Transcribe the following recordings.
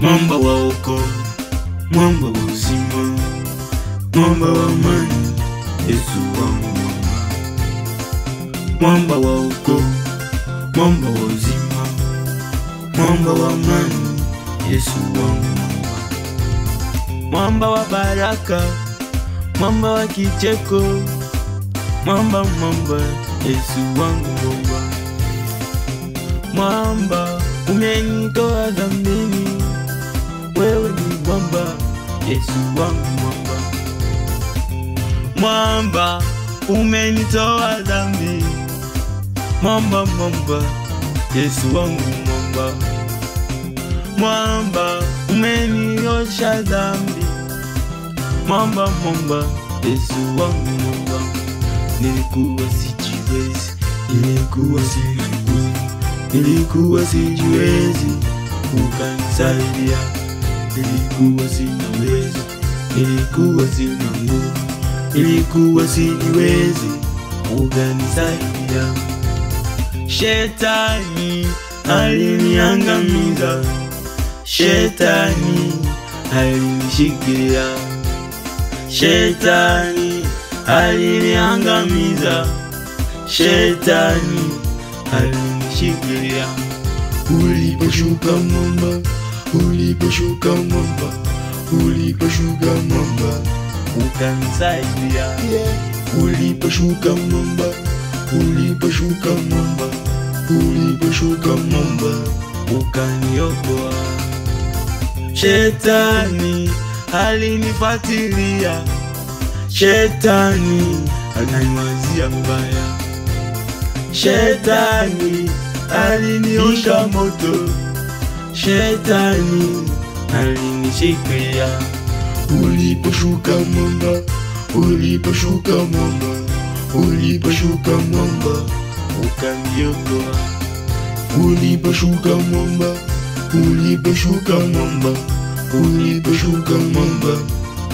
mwamba wa ukoo, mwamba wa uzima, mwamba wa amani, Yesu wangu. Mwamba, mwamba wa ukoo, mwamba wa uzima, mwamba wa amani, Yesu wangu. Mwamba, mwamba wa baraka, mwamba wa kicheko, mwamba mwamba, Yesu wangu. Mwamba, mwamba umenitoa Yesu wangu mwamba, mwamba umenitoa dhambi, mwamba mwamba, Yesu wangu mwamba, mwamba umeniosha dhambi, mwamba mwamba, Yesu wangu mwamba, nilikuwa sijiwezi, nilikuwa sijiwezi, nilikuwa sijiwezi, ukanisaidia, nilikuwa siwezi, ilikuwa sina nguvu, nilikuwa sijiwezi, ukanisaidia. Shetani aliniangamiza, shetani alinishikilia, shetani aliniangamiza, shetani alinishikilia. Uliposhuka mwamba, uliposhuka mwamba, uliposhuka mwamba, ukanisaidia. Uliposhuka mwamba, uliposhuka mwamba, uliposhuka mwamba, ukaniokoa. Shetani alinifuatilia, shetani ananiwazia mbaya, shetani aliniosha moto, shetani alinishikilia. Uliposhuka mwamba, uliposhuka mwamba, uliposhuka mwamba, ukaniokoa. Uliposhuka mwamba, uliposhuka mwamba, uliposhuka mwamba,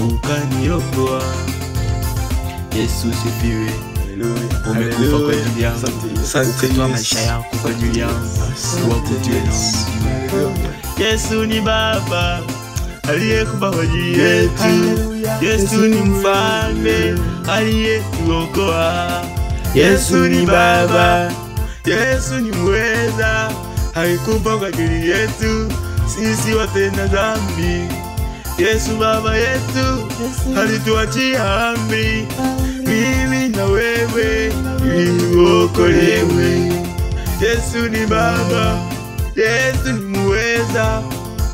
ukaniokoa. Yesu sifiwe, umekufa kwa ajili yangu, ukatoa maisha yako kwa ajili yangu, na. Yesu ni Baba aliyekufa kwa ajili yetu. Yesu ni mfalme aliyetuokoa. Yesu ni Baba, Yesu ni mweza, alikufa kwa ajili yetu sisi watenda dhambi. Yesu Baba yetu alituachia amri, mimi na wewe ili uokolewe. Yesu ni Baba, Yesu ni muweza,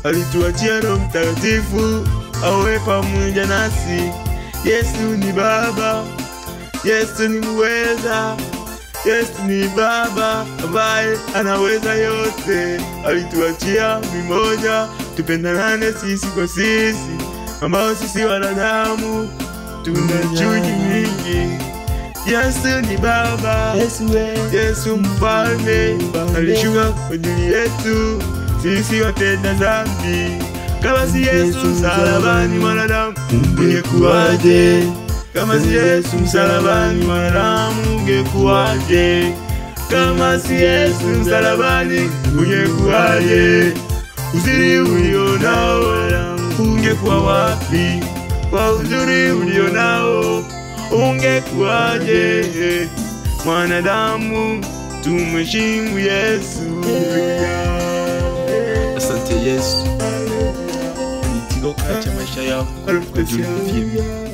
alituachia Roho Mtakatifu awe pamoja nasi. Yesu ni Baba, Yesu ni muweza, Yesu ni Baba ambaye anaweza yote, alituachia mimoja, tupendanane sisi kwa sisi, ambao sisi wanadamu tuna chuki nyingi. Yesu ni Baba, Yesu Yesu mfalme, alishuka kwa ajili yetu sisi watenda dhambi. Kama si Yesu msalabani, mwanadamu ungekuwaje? Kama si Yesu msalabani, mwanadamu ungekuwaje? Kama si Yesu msalabani, ungekuwaje? Uzuri ulionao ungekuwa wapi? Kwa uzuri ulionao ungekuwaje? Mwanadamu tumheshimu Yesu. Asante Yesu, nitigo kacha maisha yako kwa ajili ya